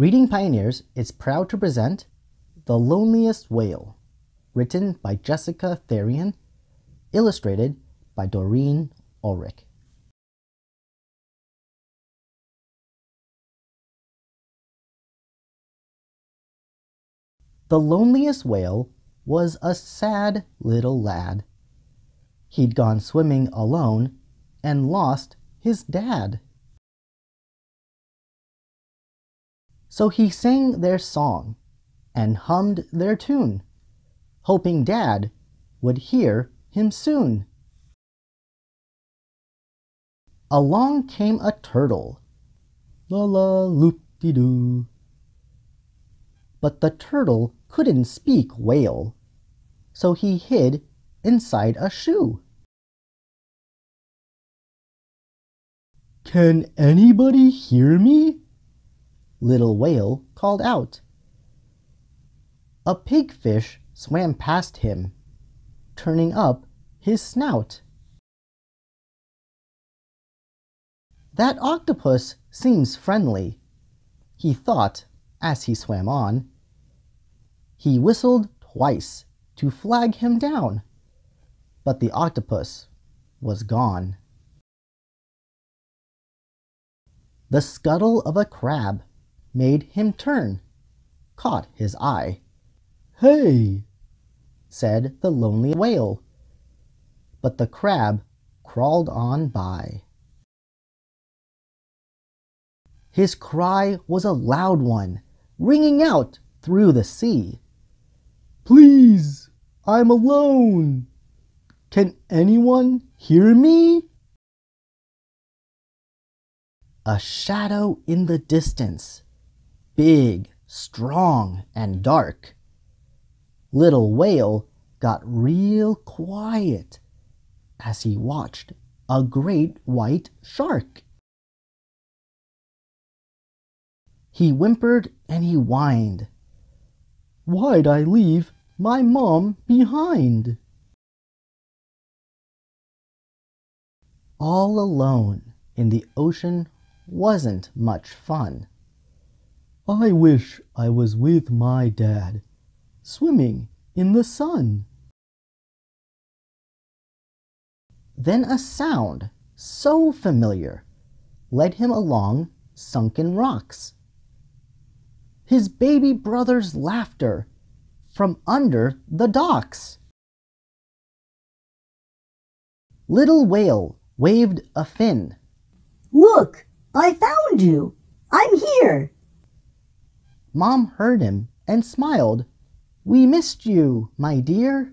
Reading Pioneers is proud to present The Loneliest Whale, written by Jessica Therrien, illustrated by Doreen Ulrich. The loneliest whale was a sad little lad. He'd gone swimming alone and lost his dad. So he sang their song and hummed their tune, hoping Dad would hear him soon. Along came a turtle, la la loop de doo. But the turtle couldn't speak whale, so he hid inside a shoe. Can anybody hear me? Little Whale called out. A pigfish swam past him, turning up his snout. That octopus seems friendly, he thought as he swam on. He whistled twice to flag him down, but the octopus was gone. The scuttle of a crab made him turn, caught his eye. Hey, said the lonely whale. But the crab crawled on by. His cry was a loud one, ringing out through the sea. Please, I'm alone. Can anyone hear me? A shadow in the distance big, strong, and dark. Little Whale got real quiet as he watched a great white shark. He whimpered and he whined. Why'd I leave my mom behind? All alone in the ocean wasn't much fun. I wish I was with my dad, swimming in the sun. Then a sound so familiar led him along sunken rocks. His baby brother's laughter from under the docks. Little Whale waved a fin. Look, I found you. I'm here. Mom heard him and smiled. We missed you, my dear.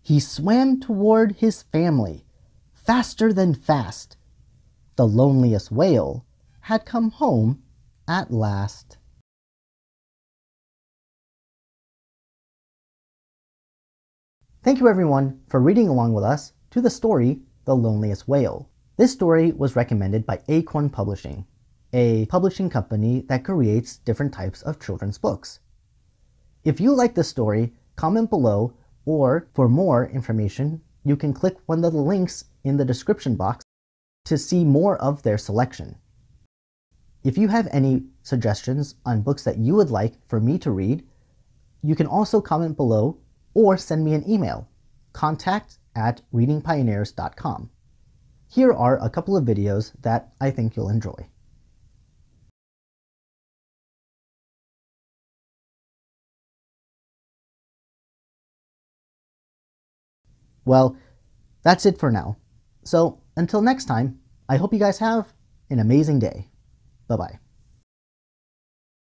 He swam toward his family, faster than fast. The loneliest whale had come home at last. Thank you everyone for reading along with us to the story The Loneliest Whale. This story was recommended by Acorn Publishing a publishing company that creates different types of children's books. If you like this story, comment below, or for more information, you can click one of the links in the description box to see more of their selection. If you have any suggestions on books that you would like for me to read, you can also comment below or send me an email, contact at readingpioneers.com. Here are a couple of videos that I think you'll enjoy. Well, that's it for now. So until next time, I hope you guys have an amazing day. Bye bye.